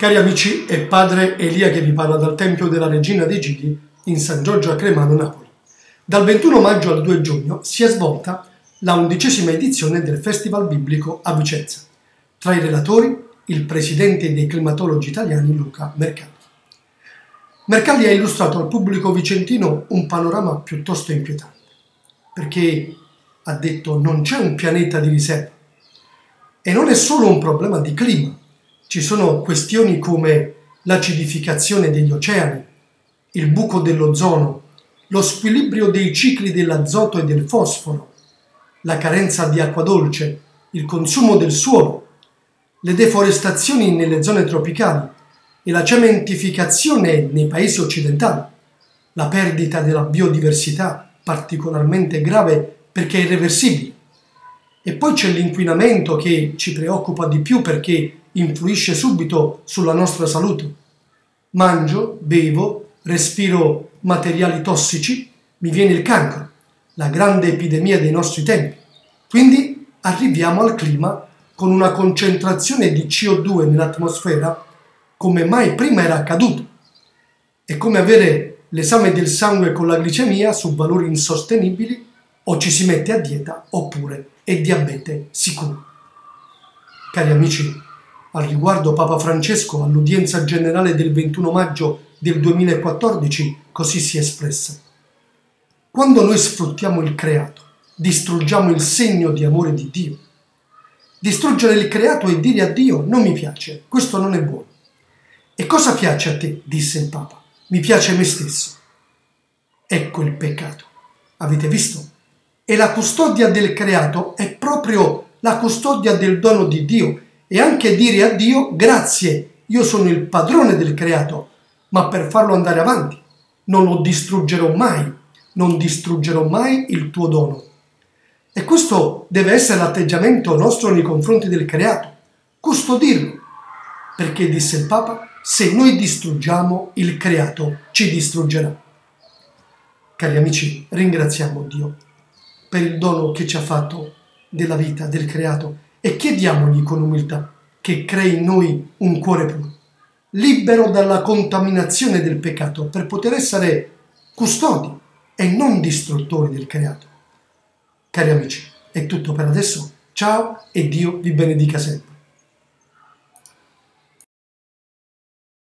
Cari amici, è padre Elia che vi parla dal Tempio della Regina dei Gili in San Giorgio a Cremano, Napoli. Dal 21 maggio al 2 giugno si è svolta la undicesima edizione del Festival Biblico a Vicenza. Tra i relatori il presidente dei climatologi italiani Luca Mercalli. Mercalli ha illustrato al pubblico vicentino un panorama piuttosto inquietante, perché ha detto non c'è un pianeta di riserva e non è solo un problema di clima, ci sono questioni come l'acidificazione degli oceani, il buco dell'ozono, lo squilibrio dei cicli dell'azoto e del fosforo, la carenza di acqua dolce, il consumo del suolo, le deforestazioni nelle zone tropicali e la cementificazione nei paesi occidentali, la perdita della biodiversità, particolarmente grave perché è irreversibile. E poi c'è l'inquinamento che ci preoccupa di più perché influisce subito sulla nostra salute. Mangio, bevo, respiro materiali tossici, mi viene il cancro, la grande epidemia dei nostri tempi. Quindi arriviamo al clima con una concentrazione di CO2 nell'atmosfera come mai prima era accaduto. È come avere l'esame del sangue con la glicemia su valori insostenibili o ci si mette a dieta oppure è diabete sicuro. Cari amici, al riguardo Papa Francesco all'udienza generale del 21 maggio del 2014 così si è espressa. Quando noi sfruttiamo il creato, distruggiamo il segno di amore di Dio. Distruggere il creato e dire a Dio non mi piace, questo non è buono. E cosa piace a te? disse il Papa. Mi piace me stesso. Ecco il peccato. Avete visto? E la custodia del creato è proprio la custodia del dono di Dio e anche dire a Dio grazie, io sono il padrone del creato, ma per farlo andare avanti non lo distruggerò mai, non distruggerò mai il tuo dono. E questo deve essere l'atteggiamento nostro nei confronti del creato, custodirlo, perché disse il Papa, se noi distruggiamo il creato ci distruggerà. Cari amici, ringraziamo Dio per il dono che ci ha fatto della vita, del creato e chiediamogli con umiltà che crei in noi un cuore puro, libero dalla contaminazione del peccato per poter essere custodi e non distruttori del creato. Cari amici, è tutto per adesso. Ciao e Dio vi benedica sempre.